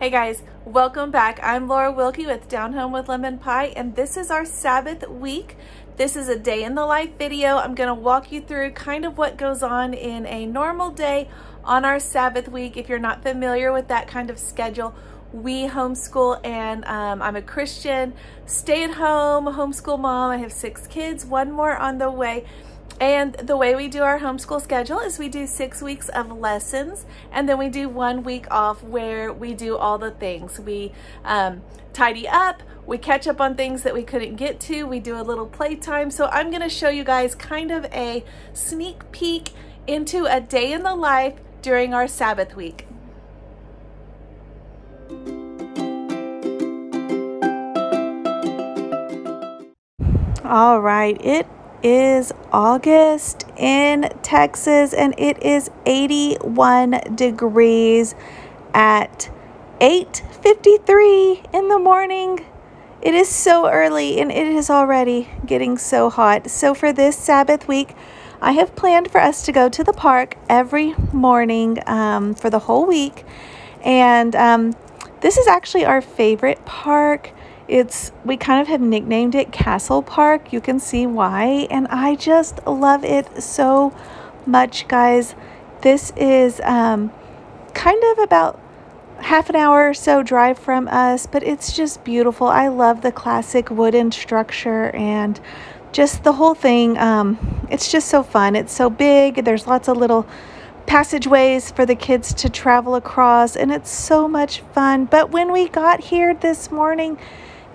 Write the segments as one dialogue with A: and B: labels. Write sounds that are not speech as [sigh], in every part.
A: Hey guys, welcome back. I'm Laura Wilkie with Down Home with Lemon Pie, and this is our Sabbath week. This is a day in the life video. I'm gonna walk you through kind of what goes on in a normal day on our Sabbath week. If you're not familiar with that kind of schedule, we homeschool and um, I'm a Christian, stay at home, homeschool mom. I have six kids, one more on the way. And the way we do our homeschool schedule is we do six weeks of lessons and then we do one week off where we do all the things. We um, tidy up, we catch up on things that we couldn't get to, we do a little playtime. So I'm gonna show you guys kind of a sneak peek into a day in the life during our Sabbath week. All right, it is August in Texas and it is 81 degrees at 8.53 in the morning. It is so early and it is already getting so hot. So for this Sabbath week, I have planned for us to go to the park every morning um, for the whole week. And um, this is actually our favorite park. It's, we kind of have nicknamed it Castle Park. You can see why. And I just love it so much, guys. This is um, kind of about half an hour or so drive from us, but it's just beautiful. I love the classic wooden structure and just the whole thing. Um, it's just so fun. It's so big. There's lots of little passageways for the kids to travel across, and it's so much fun. But when we got here this morning,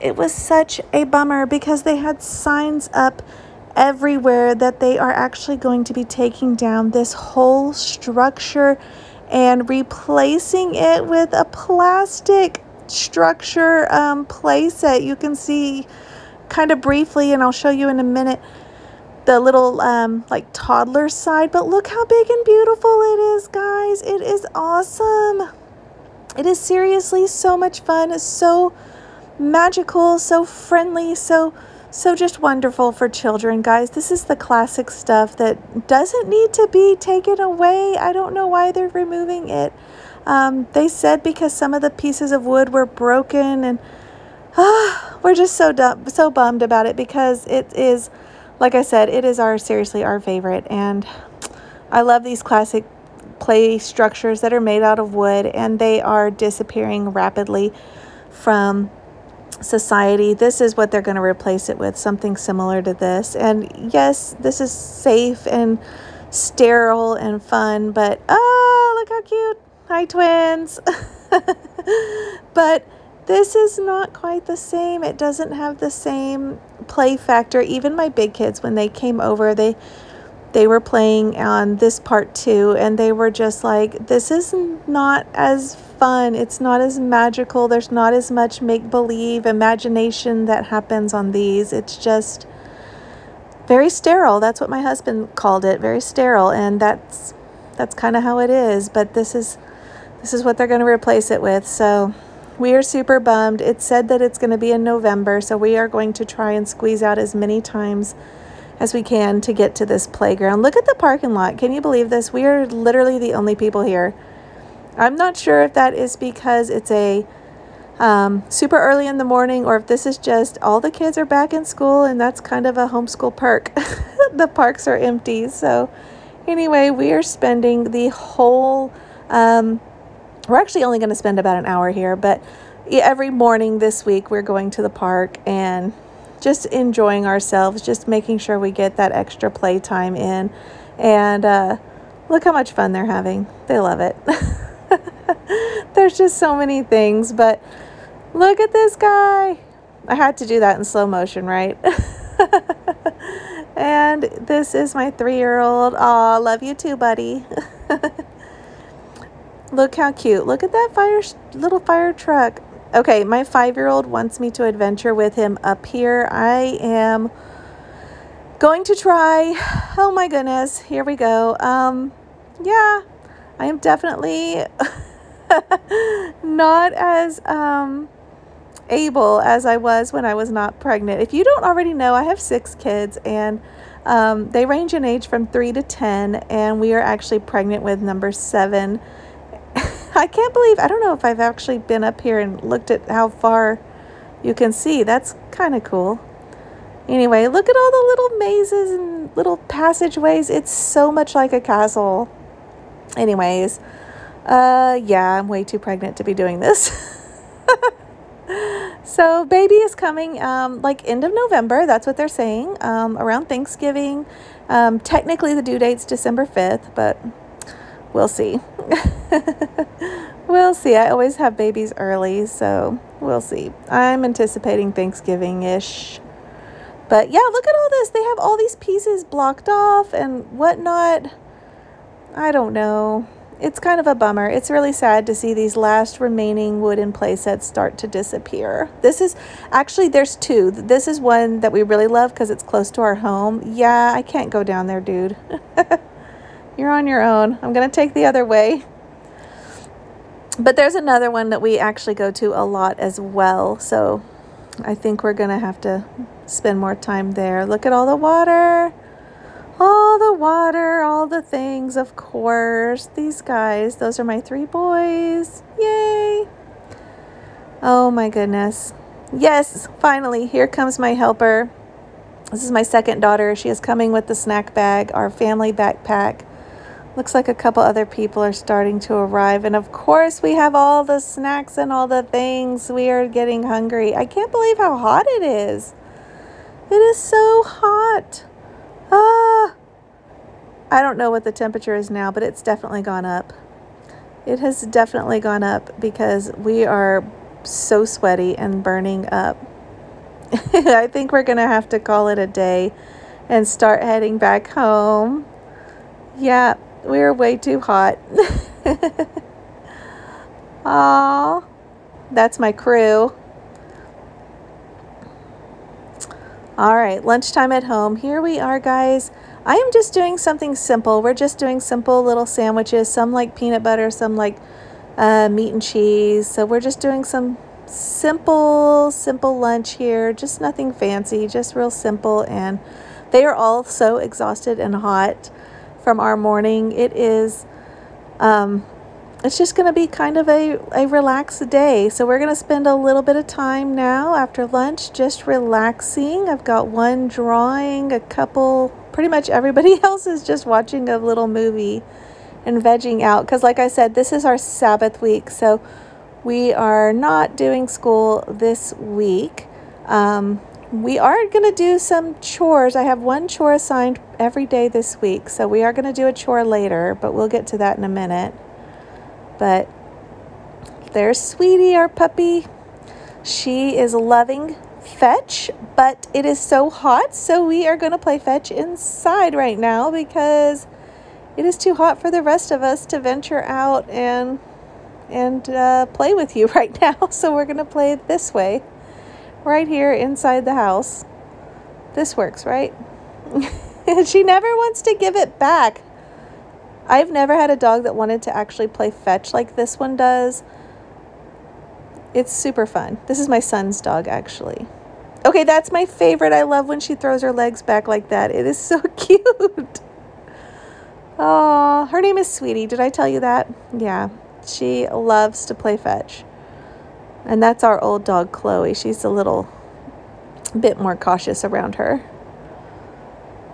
A: it was such a bummer because they had signs up everywhere that they are actually going to be taking down this whole structure and replacing it with a plastic structure um, playset. You can see kind of briefly, and I'll show you in a minute, the little um, like toddler side. But look how big and beautiful it is, guys. It is awesome. It is seriously so much fun. It's so magical, so friendly, so so just wonderful for children, guys. This is the classic stuff that doesn't need to be taken away. I don't know why they're removing it. Um, they said because some of the pieces of wood were broken and uh, we're just so dumb, so bummed about it because it is, like I said, it is our seriously our favorite. And I love these classic play structures that are made out of wood and they are disappearing rapidly from society. This is what they're going to replace it with, something similar to this. And yes, this is safe and sterile and fun, but oh, look how cute. Hi, twins. [laughs] but this is not quite the same. It doesn't have the same play factor. Even my big kids, when they came over, they they were playing on this part too, and they were just like, this is not as fun. It's not as magical. There's not as much make believe imagination that happens on these. It's just very sterile. That's what my husband called it, very sterile, and that's that's kind of how it is. But this is this is what they're going to replace it with. So we are super bummed. It said that it's going to be in November, so we are going to try and squeeze out as many times as we can to get to this playground. Look at the parking lot. Can you believe this? We are literally the only people here. I'm not sure if that is because it's a um, super early in the morning or if this is just all the kids are back in school and that's kind of a homeschool perk. [laughs] the parks are empty. So anyway, we are spending the whole, um, we're actually only going to spend about an hour here, but every morning this week we're going to the park and just enjoying ourselves, just making sure we get that extra playtime in. And uh, look how much fun they're having. They love it. [laughs] There's just so many things, but look at this guy. I had to do that in slow motion, right? [laughs] and this is my three-year-old. Aw, love you too, buddy. [laughs] look how cute. Look at that fire little fire truck. Okay, my five-year-old wants me to adventure with him up here. I am going to try. Oh my goodness, here we go. Um, yeah, I am definitely [laughs] not as um, able as I was when I was not pregnant. If you don't already know, I have six kids and um, they range in age from three to 10 and we are actually pregnant with number seven. I can't believe, I don't know if I've actually been up here and looked at how far you can see. That's kind of cool. Anyway, look at all the little mazes and little passageways. It's so much like a castle. Anyways, uh, yeah, I'm way too pregnant to be doing this. [laughs] so baby is coming um, like end of November. That's what they're saying. Um, around Thanksgiving. Um, technically the due date's December 5th, but we'll see. [laughs] we'll see. I always have babies early, so we'll see. I'm anticipating Thanksgiving-ish. But yeah, look at all this. They have all these pieces blocked off and whatnot. I don't know. It's kind of a bummer. It's really sad to see these last remaining wooden playsets start to disappear. This is, actually there's two. This is one that we really love because it's close to our home. Yeah, I can't go down there, dude. [laughs] You're on your own. I'm going to take the other way. But there's another one that we actually go to a lot as well. So I think we're going to have to spend more time there. Look at all the water. All the water, all the things, of course. These guys, those are my three boys. Yay. Oh my goodness. Yes, finally, here comes my helper. This is my second daughter. She is coming with the snack bag, our family backpack. Looks like a couple other people are starting to arrive. And of course, we have all the snacks and all the things. We are getting hungry. I can't believe how hot it is. It is so hot. Ah. I don't know what the temperature is now, but it's definitely gone up. It has definitely gone up because we are so sweaty and burning up. [laughs] I think we're going to have to call it a day and start heading back home. Yeah, we're way too hot. [laughs] Aw, that's my crew. All right, lunchtime at home. Here we are, guys. I am just doing something simple. We're just doing simple little sandwiches. Some like peanut butter, some like uh, meat and cheese. So we're just doing some simple, simple lunch here. Just nothing fancy, just real simple. And they are all so exhausted and hot from our morning. It is um, it's just going to be kind of a, a relaxed day. So we're going to spend a little bit of time now after lunch just relaxing. I've got one drawing, a couple, pretty much everybody [laughs] else is just watching a little movie and vegging out. Because like I said, this is our Sabbath week. So we are not doing school this week. Um, we are going to do some chores. I have one chore assigned every day this week. So we are going to do a chore later, but we'll get to that in a minute. But there's Sweetie, our puppy. She is loving fetch, but it is so hot, so we are going to play fetch inside right now because it is too hot for the rest of us to venture out and and uh, play with you [laughs] right now. So we're going to play this way, right here inside the house. This works, right? [laughs] she never wants to give it back. I've never had a dog that wanted to actually play fetch like this one does. It's super fun. This is my son's dog, actually. Okay, that's my favorite. I love when she throws her legs back like that. It is so [laughs] cute. Oh, her name is Sweetie. Did I tell you that? Yeah, she loves to play fetch. And that's our old dog, Chloe. She's a little bit more cautious around her. [laughs]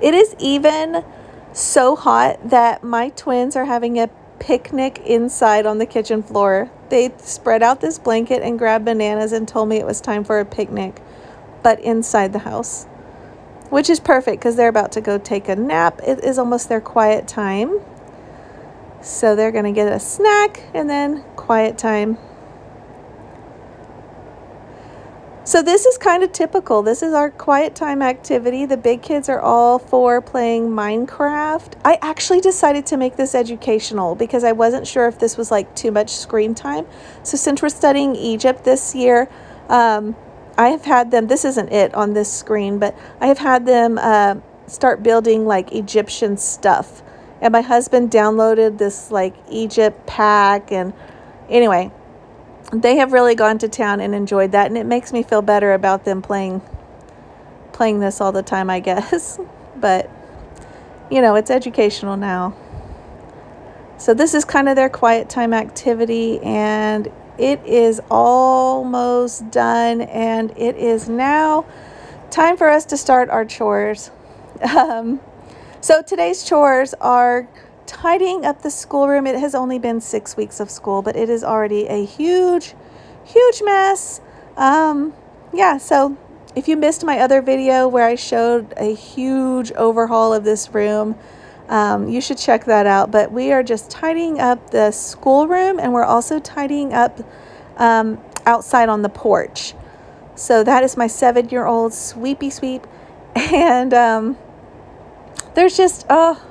A: it is even so hot that my twins are having a picnic inside on the kitchen floor. They spread out this blanket and grabbed bananas and told me it was time for a picnic, but inside the house, which is perfect because they're about to go take a nap. It is almost their quiet time. So they're going to get a snack and then quiet time. So this is kind of typical. This is our quiet time activity. The big kids are all for playing Minecraft. I actually decided to make this educational because I wasn't sure if this was like too much screen time. So since we're studying Egypt this year, um, I have had them, this isn't it on this screen, but I have had them uh, start building like Egyptian stuff. And my husband downloaded this like Egypt pack and anyway, they have really gone to town and enjoyed that and it makes me feel better about them playing playing this all the time I guess [laughs] but you know it's educational now So this is kind of their quiet time activity and it is almost done and it is now time for us to start our chores. [laughs] Um, so today's chores are tidying up the schoolroom. It has only been six weeks of school, but it is already a huge, huge mess. Um, yeah, so if you missed my other video where I showed a huge overhaul of this room, um, you should check that out. But we are just tidying up the schoolroom and we're also tidying up um, outside on the porch. So that is my seven-year-old sweepy sweep. [laughs] And um, there's just, oh,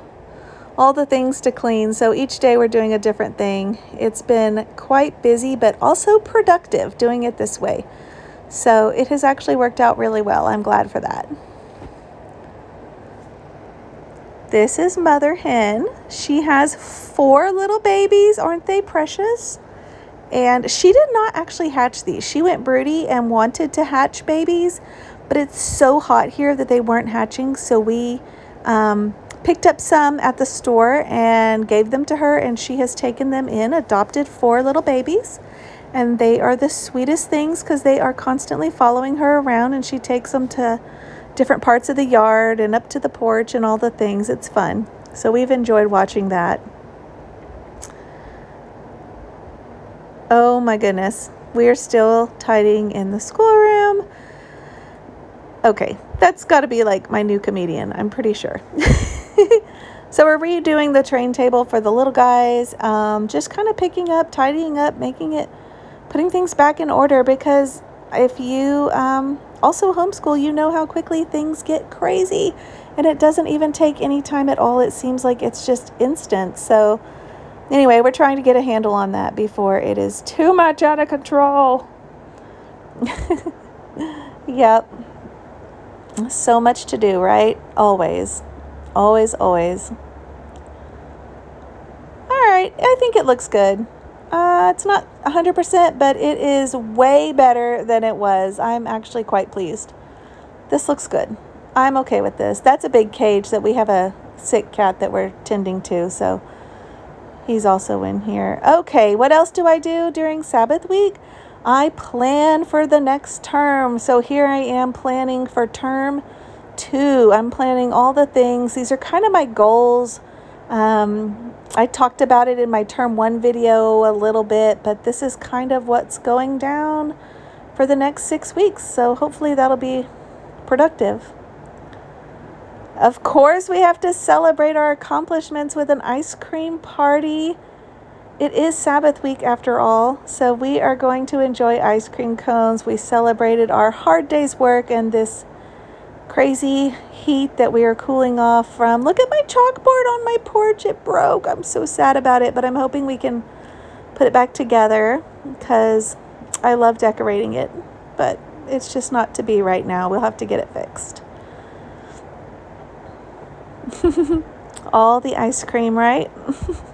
A: all the things to clean. So each day we're doing a different thing. It's been quite busy, but also productive doing it this way. So it has actually worked out really well. I'm glad for that. This is Mother Hen. She has four little babies. Aren't they precious? And she did not actually hatch these. She went broody and wanted to hatch babies, but it's so hot here that they weren't hatching. So we um, picked up some at the store and gave them to her and she has taken them in, adopted four little babies. And they are the sweetest things because they are constantly following her around and she takes them to different parts of the yard and up to the porch and all the things. It's fun. So we've enjoyed watching that. Oh my goodness. We are still tidying in the schoolroom. Okay, that's got to be like my new comedian, I'm pretty sure. [laughs] so we're redoing the train table for the little guys, um, just kind of picking up, tidying up, making it, putting things back in order because if you um, also homeschool, you know how quickly things get crazy and it doesn't even take any time at all. It seems like it's just instant. So anyway, we're trying to get a handle on that before it is too much out of control. [laughs] yep. So much to do, right? Always. Always, always. All right, I think it looks good. Uh, it's not 100%, but it is way better than it was. I'm actually quite pleased. This looks good. I'm okay with this. That's a big cage that we have a sick cat that we're tending to, so he's also in here. Okay, what else do I do during Sabbath week? I plan for the next term. So here I am planning for term two. I'm planning all the things. These are kind of my goals. Um, I talked about it in my term one video a little bit, but this is kind of what's going down for the next six weeks. So hopefully that'll be productive. Of course, we have to celebrate our accomplishments with an ice cream party. It is Sabbath week after all, so we are going to enjoy ice cream cones. We celebrated our hard day's work and this crazy heat that we are cooling off from. Look at my chalkboard on my porch. It broke. I'm so sad about it, but I'm hoping we can put it back together because I love decorating it, but it's just not to be right now. We'll have to get it fixed. [laughs] all the ice cream, right? [laughs]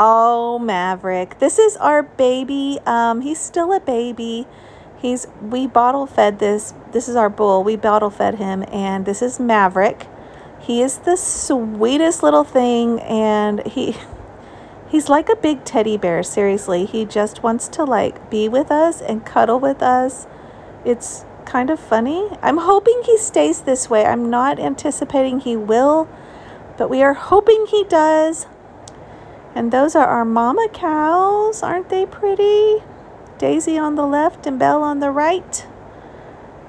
A: Oh, Maverick. This is our baby. Um, he's still a baby. He's we bottle fed this. This is our bull. We bottle fed him and this is Maverick. He is the sweetest little thing and he [laughs] he's like a big teddy bear, seriously. He just wants to like be with us and cuddle with us. It's kind of funny. I'm hoping he stays this way. I'm not anticipating he will, but we are hoping he does. And those are our mama cows. Aren't they pretty? Daisy on the left and Belle on the right.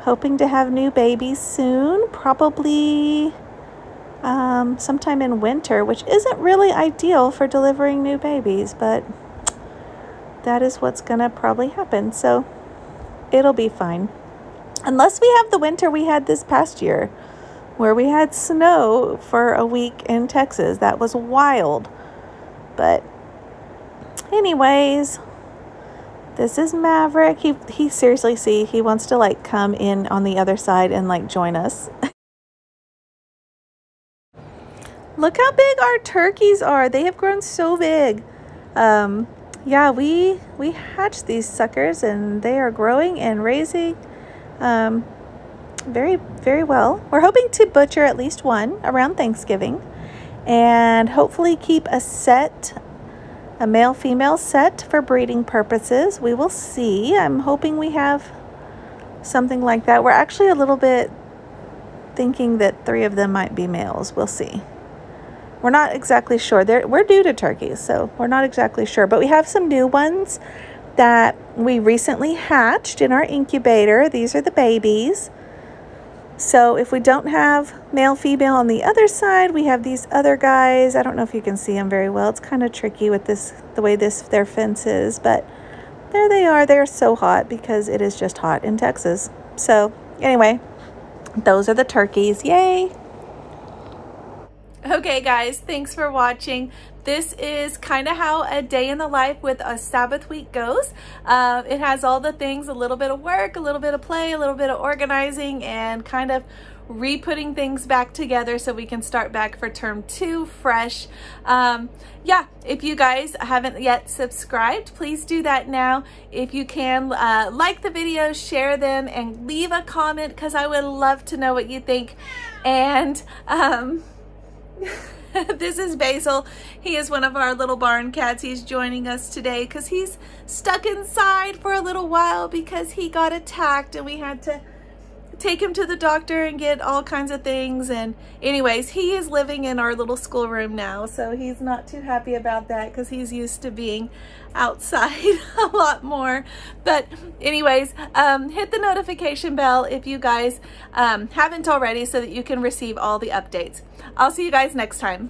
A: Hoping to have new babies soon. Probably um, sometime in winter, which isn't really ideal for delivering new babies, but that is what's to probably happen. So it'll be fine. Unless we have the winter we had this past year, where we had snow for a week in Texas. That was wild. But anyways, this is Maverick. He he seriously see he wants to like come in on the other side and like join us. [laughs] Look how big our turkeys are. They have grown so big. Um, yeah, we we hatched these suckers and they are growing and raising. Um, very, very well. We're hoping to butcher at least one around Thanksgiving and hopefully keep a set, a male-female set for breeding purposes. We will see. I'm hoping we have something like that. We're actually a little bit thinking that three of them might be males. We'll see. We're not exactly sure. They're, we're due to turkeys, so we're not exactly sure. But we have some new ones that we recently hatched in our incubator. These are the babies. So if we don't have male female on the other side, we have these other guys. I don't know if you can see them very well. It's kind of tricky with this the way this their fence is, but there they are. They're so hot because it is just hot in Texas. So anyway, those are the turkeys. Yay! Okay guys, thanks for watching. This is kind of how a day in the life with a Sabbath week goes. Uh, it has all the things, a little bit of work, a little bit of play, a little bit of organizing, and kind of re-putting things back together so we can start back for term two fresh. Um, yeah, if you guys haven't yet subscribed, please do that now. If you can, uh, like the videos, share them, and leave a comment because I would love to know what you think. And um, [laughs] [laughs] this is Basil. He is one of our little barn cats. He's joining us today because he's stuck inside for a little while because he got attacked and we had to take him to the doctor and get all kinds of things. And anyways, he is living in our little schoolroom now. So he's not too happy about that because he's used to being outside [laughs] a lot more. But anyways, um, hit the notification bell if you guys um, haven't already so that you can receive all the updates. I'll see you guys next time.